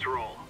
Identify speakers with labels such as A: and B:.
A: let's roll.